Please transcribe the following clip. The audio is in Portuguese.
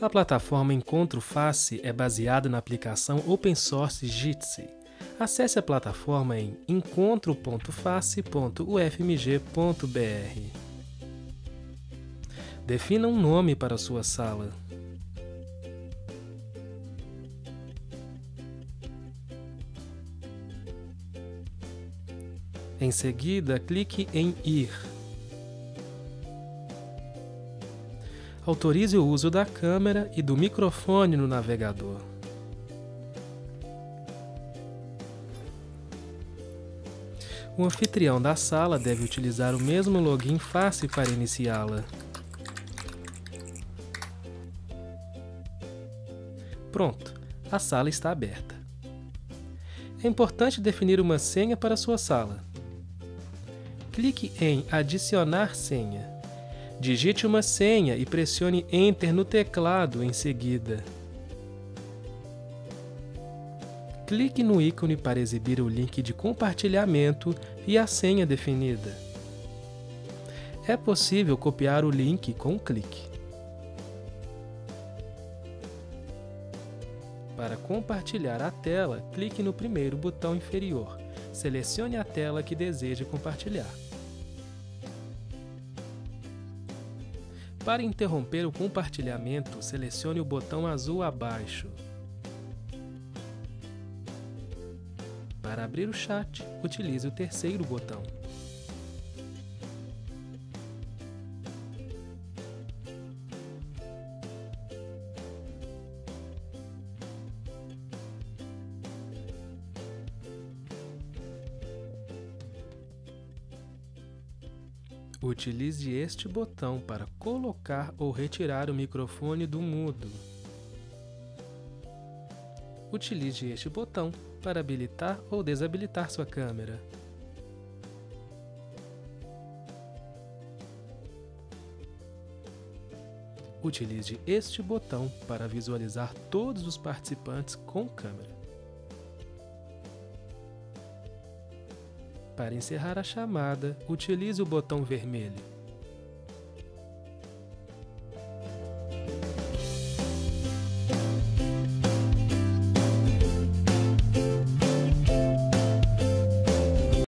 A plataforma Encontro Face é baseada na aplicação open source Jitsi. Acesse a plataforma em encontro.face.ufmg.br. Defina um nome para sua sala. Em seguida, clique em Ir. Autorize o uso da câmera e do microfone no navegador. O anfitrião da sala deve utilizar o mesmo login face para iniciá-la. Pronto, a sala está aberta. É importante definir uma senha para sua sala clique em Adicionar senha. Digite uma senha e pressione Enter no teclado em seguida. Clique no ícone para exibir o link de compartilhamento e a senha definida. É possível copiar o link com um clique. Para compartilhar a tela, clique no primeiro botão inferior. Selecione a tela que deseja compartilhar. Para interromper o compartilhamento, selecione o botão azul abaixo. Para abrir o chat, utilize o terceiro botão. Utilize este botão para colocar ou retirar o microfone do mudo. Utilize este botão para habilitar ou desabilitar sua câmera. Utilize este botão para visualizar todos os participantes com câmera. Para encerrar a chamada, utilize o botão vermelho.